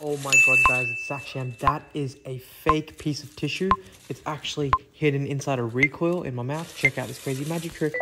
Oh my god, guys, it's Saksham. That is a fake piece of tissue. It's actually hidden inside a recoil in my mouth. Check out this crazy magic trick.